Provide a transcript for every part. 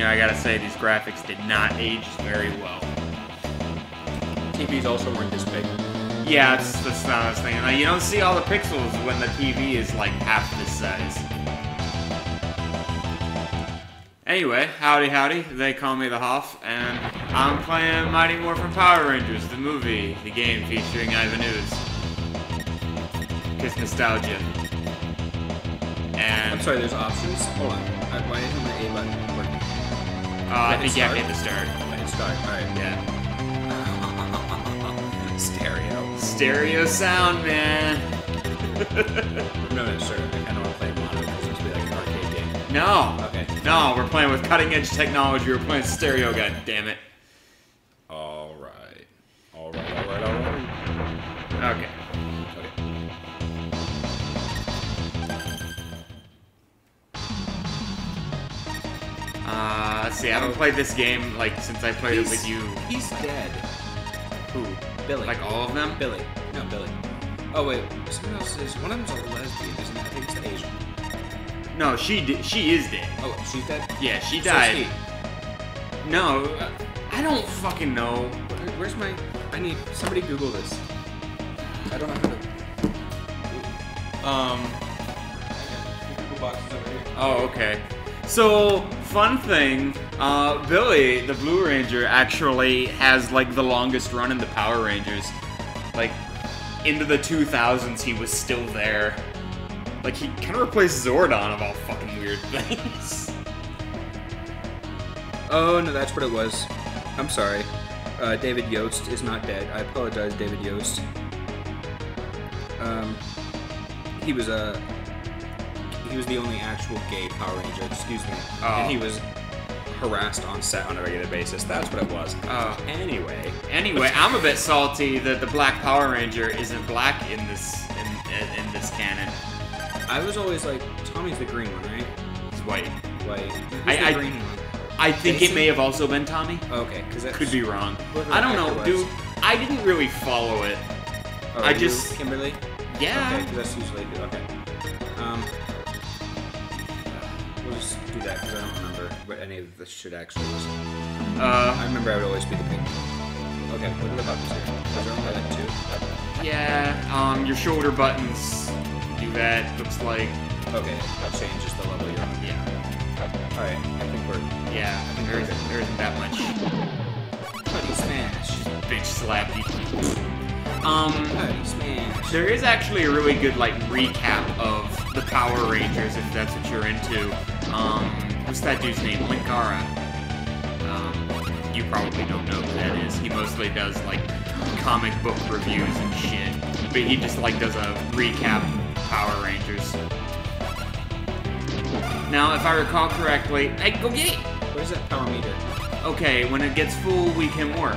know, I gotta say, these graphics did not age very well. TVs also weren't this big. Yeah, it's that's not what I was thinking. Like, you don't see all the pixels when the TV is like half this size. Anyway, howdy howdy, they call me the Hoff, and I'm playing Mighty Morphin Power Rangers, the movie, the game featuring Ivan Ooze. Kiss nostalgia. And I'm sorry, there's options. Hold on. I, why isn't my A button? Uh, I think you have to start? hit the start. Hit start. Alright. Yeah. Stereo. Stereo sound, man. No, no, sir. I kind of want to play mono because will be like an arcade game. No. Okay. No, we're playing with cutting edge technology. We're playing stereo, god damn it. Let's see. I haven't played this game like since I played it with you. He's dead. Who? Billy. Like all of them? Billy. No, Billy. Oh, wait. Someone else is. One of them's a lesbian, isn't it? I think it's Asian. No, she she is dead. Oh, she's dead? Yeah, she died. he. No, uh, I don't fucking know. Where's my. I need. Somebody Google this. I don't know how to. Um. Google box over here. Oh, okay. So, fun thing, uh, Billy, the Blue Ranger, actually has like the longest run in the Power Rangers. Like, into the 2000s, he was still there. Like, he kind of replaced Zordon of all fucking weird things. Oh, no, that's what it was. I'm sorry. Uh, David Yost is not dead. I apologize, David Yost. Um, he was a. He was the only actual gay Power Ranger, excuse me. Oh. And he was harassed on set on a regular basis. That's what it was. Oh. Anyway. Anyway, I'm a bit salty that the Black Power Ranger isn't black in this in, in, this canon. I was always like, Tommy's the green one, right? It's white. White. who's I- the I- green one? I think it may have also been Tommy. Okay, because that Could be wrong. I don't know, dude. I didn't really follow it. Oh, I just- Kimberly. Yeah. Okay, that's usually okay. Um, do that because I don't remember what any of this shit actually was. I Uh, remember I would always be the pink. one. Okay, what are the buttons here? Is there only like two? yeah. Um, your shoulder buttons do that. Looks like. Okay, that changes the level you're on. Yeah. All right, I think we're Yeah. There isn't, there isn't that much putty smash. bitch slap you. Um. There is actually a really good like recap of the Power Rangers if that's what you're into. Um, what's that dude's name? Linkara. Um, you probably don't know who that is. He mostly does like comic book reviews and shit. But he just like does a recap of Power Rangers. Now, if I recall correctly, hey, go get it. Where's that power meter? Okay, when it gets full, we can morph.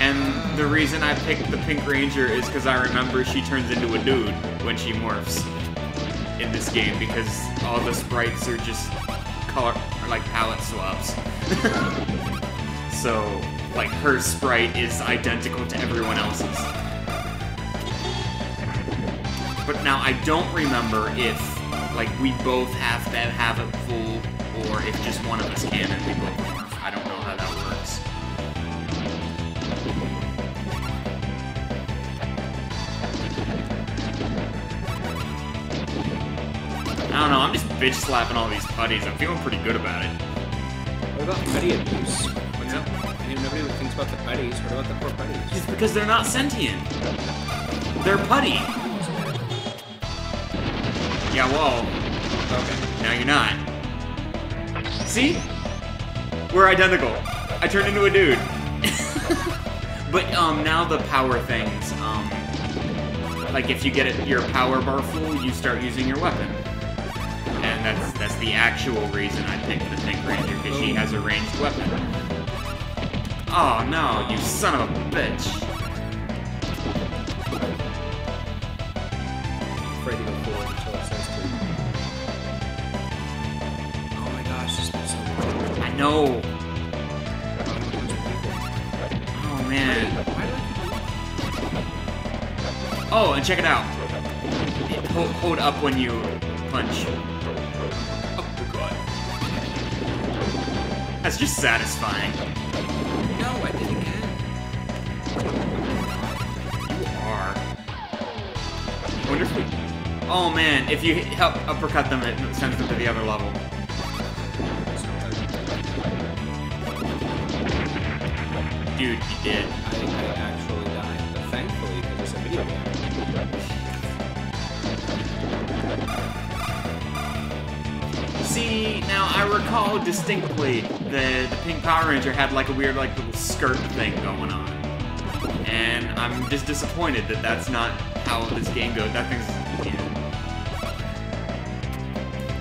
And the reason I picked the Pink Ranger is because I remember she turns into a dude when she morphs in this game because all the sprites are just color are like palette swaps. so, like her sprite is identical to everyone else's. But now I don't remember if like we both have to have it full or if just one of us can and we both bitch slapping all these putties. I'm feeling pretty good about it. What about putty abuse? What's up? I mean, nobody thinks about the putties. What about the poor putties? It's because they're not sentient. They're putty. Yeah, whoa. Okay. now you're not. See? We're identical. I turned into a dude. but um now the power things, um like if you get it your power bar full, you start using your weapon. And that's that's the actual reason I picked the Pink Ranger, because she has a ranged weapon. Oh no, you son of a bitch. afraid to go forward until it says to. Oh my gosh, this is so good. I know. A bunch of people. Oh man. Why do I keep Oh, and check it out. Hold, hold up when you punch. That's just satisfying. No, I did again. You are. I wonder if we... Oh man, if you help uppercut them, it sends them to the other level. Dude, you did. I, I actually died, but thankfully, because it's a video game. Now I recall distinctly that the Pink Power Ranger had like a weird like little skirt thing going on. And I'm just disappointed that that's not how this game goes. That thing's, know,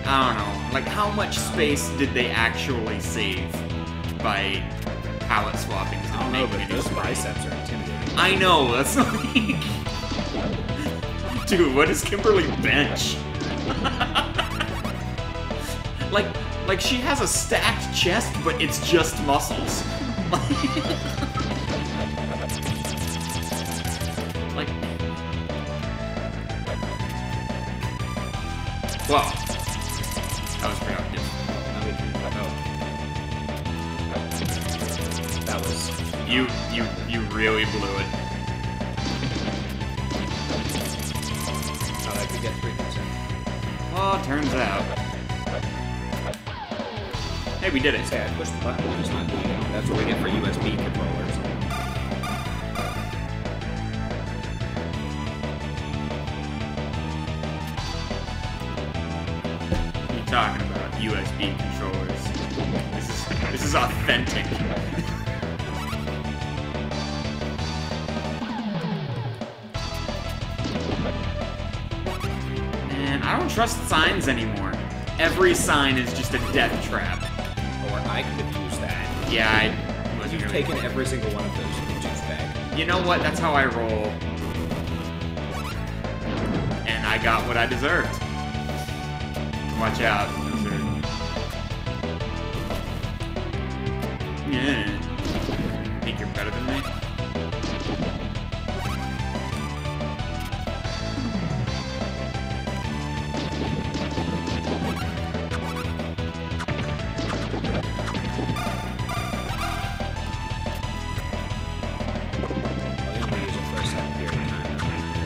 I don't know. Like, how much space did they actually save by palette swapping? I don't know, but those biceps are intimidating. I know, that's not Dude, what is Kimberly bench? like like she has a stacked chest, but it's just muscles. like Wow. That was productive. Now we can. Oh. That was. You you you really blew it. Oh, I could get 3%. Well, turns out. Hey, we did it. Say I pushed the button, it's not doing it. That's what we get for USB controllers. What are you talking about? USB controllers. This is this is authentic. Man, I don't trust signs anymore. Every sign is just a death trap. I could have used that. Yeah, I wasn't You've really- taken every single one of those, you douchebag. You know what? That's how I roll. And I got what I deserved. Watch out. Yeah. Think you're better than me?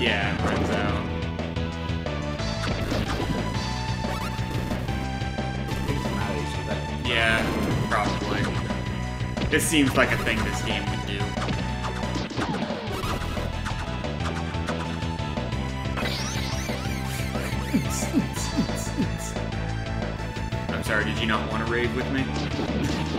Yeah, it runs out. Yeah, probably. This seems like a thing this game would do. I'm sorry, did you not want to rave with me?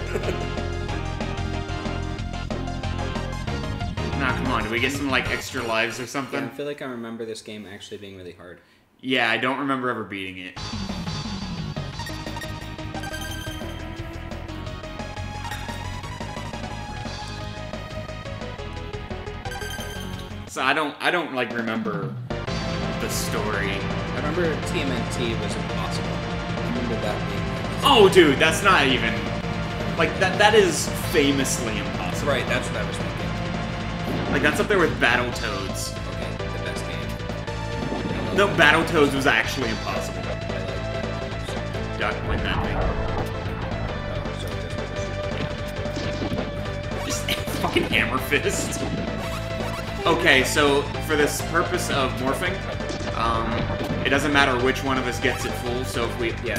Nah, come on. Do we get some like extra lives or Yeah, something? I feel like I remember this game actually being really hard. Yeah, I don't remember ever beating it. So I don't I don't like remember the story. I remember TMNT was impossible. I remember that being. Oh dude, that's not even like that that is famously impossible. Right, that's what I was thinking. Like that's up there with Battletoads. Okay, the best game. No, Battletoads was actually impossible. Duck win that thing. Oh, Just fucking hammer fist. Okay, so for this purpose of morphing, um, it doesn't matter which one of us gets it full. So if we, Yeah,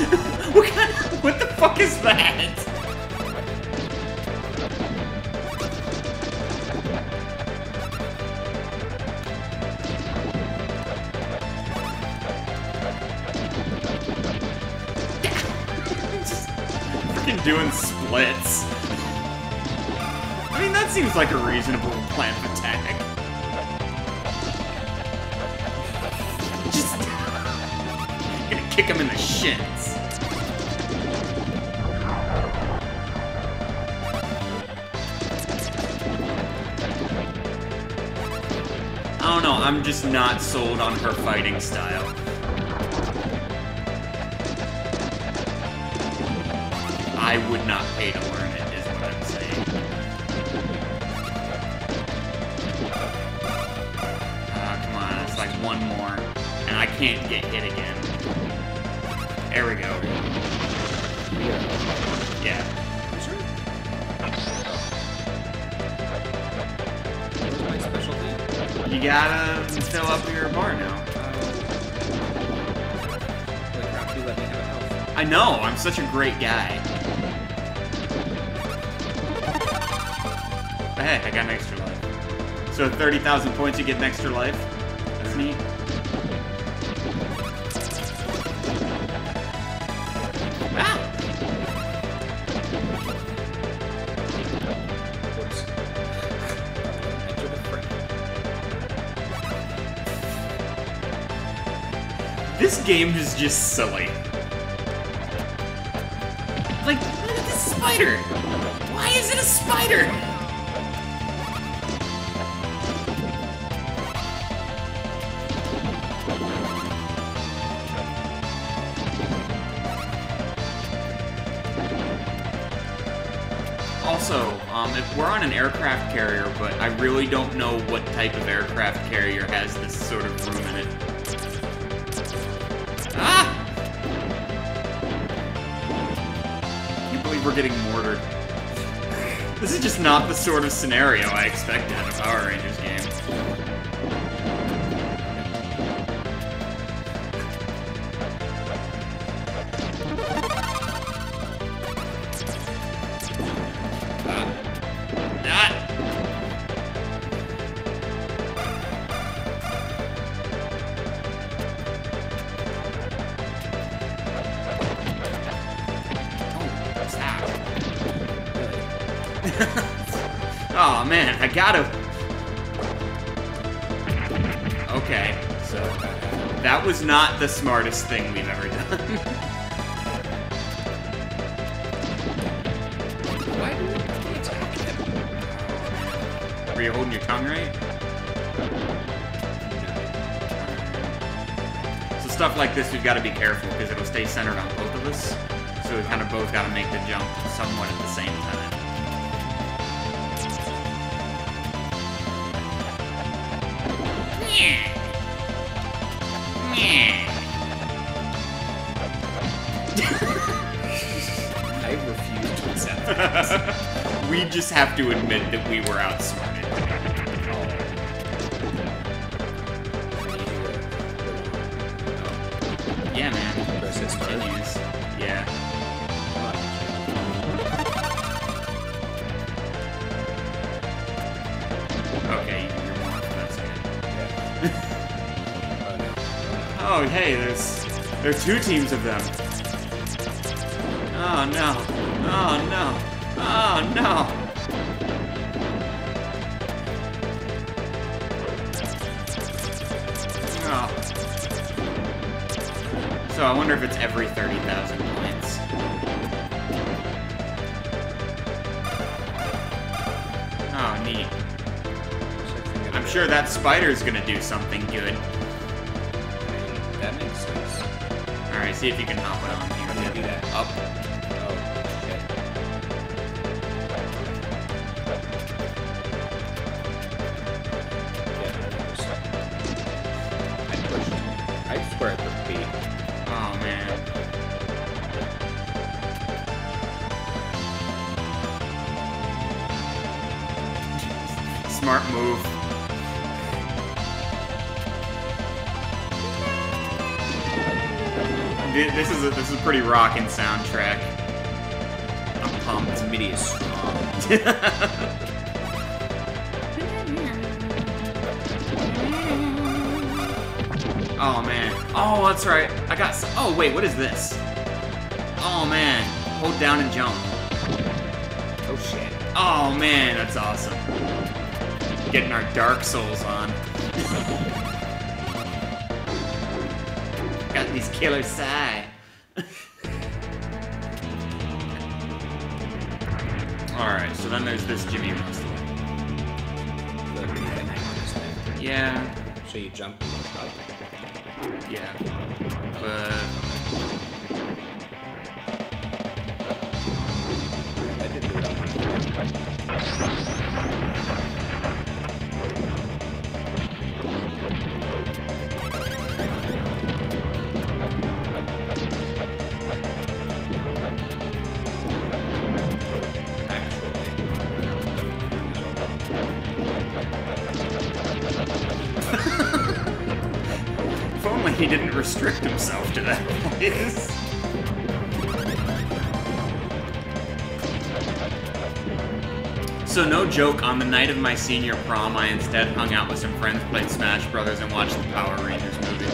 what kind? What the fuck is that? I'm just not sold on her fighting style. I would not pay to learn it, is what I'm saying. Ah, come on, it's like one more, and I can't get hit again. There we go. Yeah. You gotta fill up your bar now. I know, I'm such a great guy. But hey, I got an extra life. So 30,000 points, you get an extra life. That's neat. This game is just silly. Like, look at this spider! Why is it a spider? Also, um, if we're on an aircraft carrier, but I really don't know what type of aircraft carrier has this sort of room in it. Ah! can't believe we're getting mortared. This is just not the sort of scenario I expected in a Power Rangers game. oh man, I gotta. Okay, so that was not the smartest thing we've ever done. Why do you attack him? Were you holding your tongue right? So stuff like this, we've got to be careful because it'll stay centered on both of us. So we kind of both got to make the jump somewhat at the same time. I refuse to accept that. we just have to admit that we were outsmarted. Oh. Yeah, man. Press it start. Continues. Yeah. Oh, hey, there's there are two teams of them. Oh no! Oh no! Oh no! Oh. So I wonder if it's every thirty thousand points. Oh, neat. I'm sure that spider's gonna do something good that makes sense. Alright, see if you can hop it on here. Yeah, do that. Up. Oh, I, swear Oh, man. smart move. This is a, this is a pretty rocking soundtrack. I'm pumped. MIDI is strong. Oh man. Oh, that's right. I got. oh wait, what is this? Oh man. Hold down and jump. Oh shit. Oh man, that's awesome. Getting our Dark Souls on. got these killer sai. Alright, so then there's this Jimmy Russell. The, the nice thing. Yeah, So you jump up. yeah. But I didn't do it one. Didn't restrict himself to that place. So no joke, on the night of my senior prom, I instead hung out with some friends, played Smash Brothers, and watched the Power Rangers movie.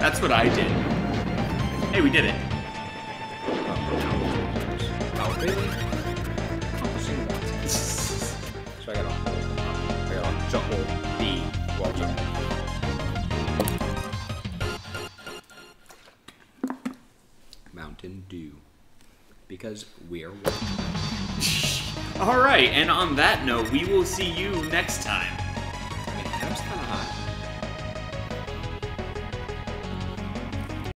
That's what I did. Hey, we did it. Oh, really? So I gotta, I gotta jump hold Dew. Because we're. All right, and on that note, we will see you next time.